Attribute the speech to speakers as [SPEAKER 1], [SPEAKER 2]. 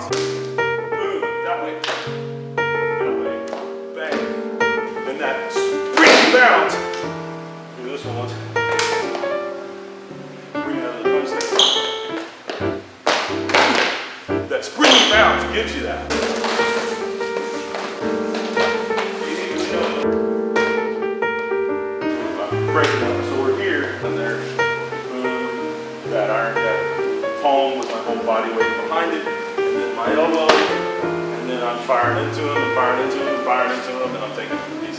[SPEAKER 1] once. Boom, that way. That way. Bang. Then that spring bounce. Do this one once. Bring it under the bicep. That spring bounce gives you that. that iron, that palm with my whole body weight behind it firing into him, and firing into him, and firing into him, and I'm pieces.